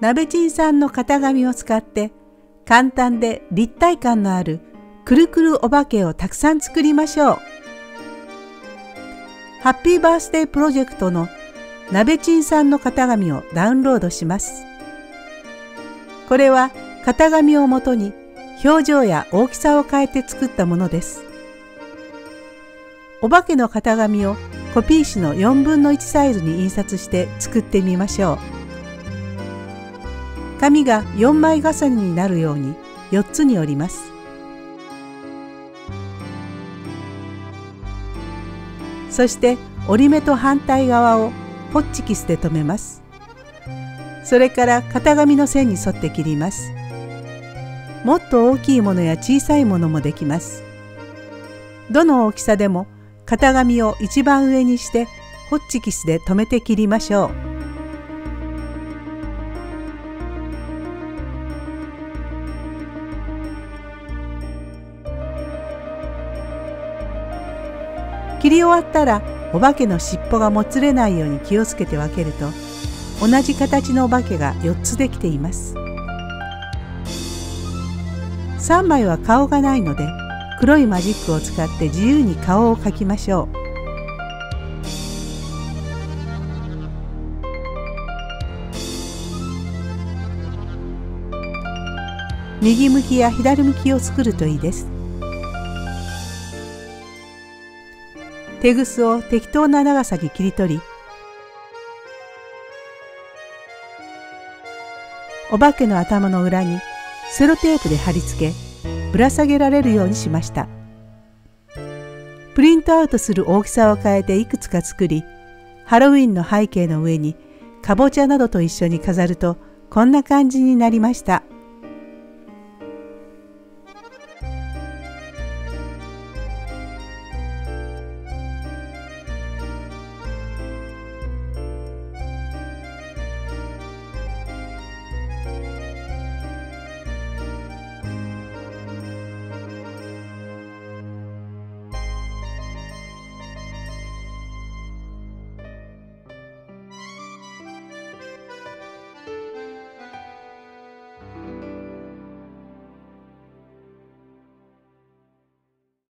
鍋ちんさんの型紙を使って簡単で立体感のあるくるくるお化けをたくさん作りましょう。ハッピーバースデープロジェクトの鍋ちんさんの型紙をダウンロードします。これは型紙をもとに表情や大きさを変えて作ったものです。お化けの型紙をコピー紙の4分の1サイズに印刷して作ってみましょう。紙が4枚重ねになるように4つに折ります。そして折り目と反対側をホッチキスで留めます。それから型紙の線に沿って切ります。もっと大きいものや小さいものもできます。どの大きさでも型紙を一番上にしてホッチキスで留めて切りましょう。切り終わったらお化けの尻尾がもつれないように気をつけて分けると同じ形のお化けが4つできています。3枚は顔がないので黒いマジックを使って自由に顔を描きましょう。右向きや左向きを作るといいです。手ぐすを適当な長さに切り取りお化けの頭の裏にセロテープで貼り付けぶら下げられるようにしましたプリントアウトする大きさを変えていくつか作りハロウィンの背景の上にかぼちゃなどと一緒に飾るとこんな感じになりました。